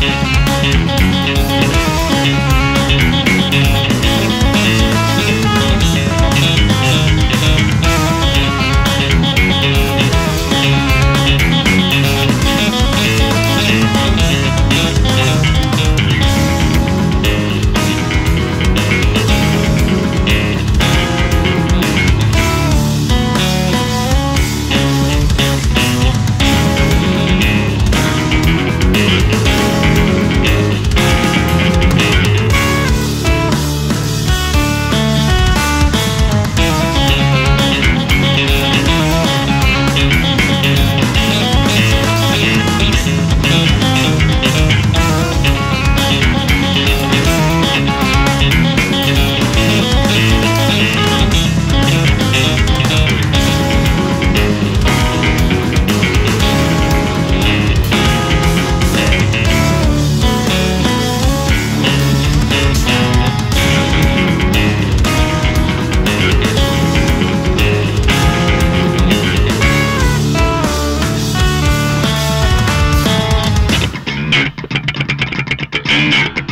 Thank you. you